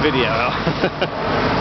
video.